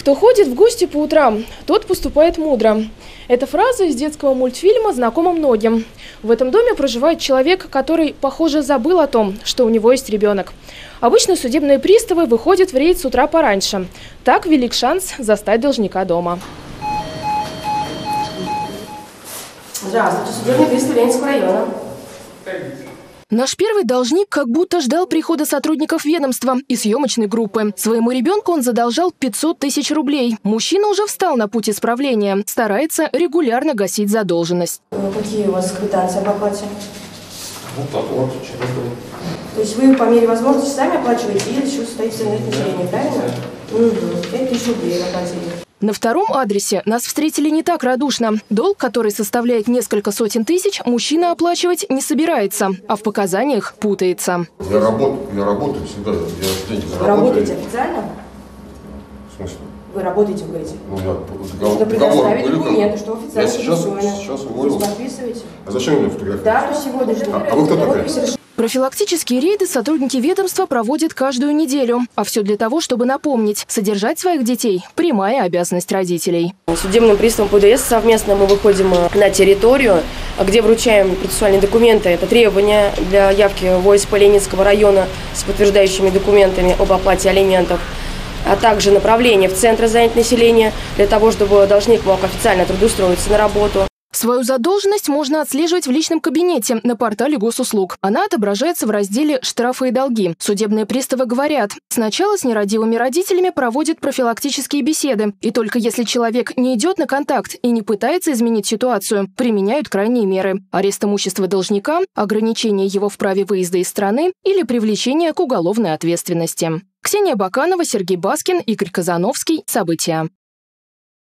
Кто ходит в гости по утрам, тот поступает мудро. Эта фраза из детского мультфильма знакома многим. В этом доме проживает человек, который, похоже, забыл о том, что у него есть ребенок. Обычно судебные приставы выходят в рейд с утра пораньше. Так велик шанс застать должника дома. Здравствуйте, судебный пристав Ленинского района. Наш первый должник как будто ждал прихода сотрудников ведомства и съемочной группы. Своему ребенку он задолжал 500 тысяч рублей. Мужчина уже встал на путь исправления, старается регулярно гасить задолженность. Ну, Какие у вас квитанции об оплате? Ну, вот, вчера был. То есть вы по мере возможности сами оплачиваете или еще состоит ценность населения, правильно? Угу. 5 тысяч рублей оплатили. На втором адресе нас встретили не так радушно. Долг, который составляет несколько сотен тысяч, мужчина оплачивать не собирается, а в показаниях путается. Я работаю, я работаю всегда, я деньги Вы заработаю. работаете официально? В смысле? Вы работаете, вы говорите? Ну, я договор, предоставить говорю, документы, что официально Я сейчас, сейчас Вы уволился. подписываете? А зачем мне фотографии? Дату сегодняшнюю. А- а вы кто такая? Профилактические рейды сотрудники ведомства проводят каждую неделю. А все для того, чтобы напомнить, содержать своих детей – прямая обязанность родителей. Судебным приставом ПДС совместно мы выходим э, на территорию, э, где вручаем процессуальные документы. Это требования для явки в ОСП Ленинского района с подтверждающими документами об оплате алиментов, а также направление в центры занятия населения для того, чтобы должник мог официально трудоустроиться на работу. Свою задолженность можно отслеживать в личном кабинете на портале госуслуг. Она отображается в разделе «Штрафы и долги». Судебные приставы говорят, сначала с нерадивыми родителями проводят профилактические беседы, и только если человек не идет на контакт и не пытается изменить ситуацию, применяют крайние меры – арест имущества должника, ограничение его в праве выезда из страны или привлечение к уголовной ответственности. Ксения Баканова, Сергей Баскин, Игорь Казановский. События.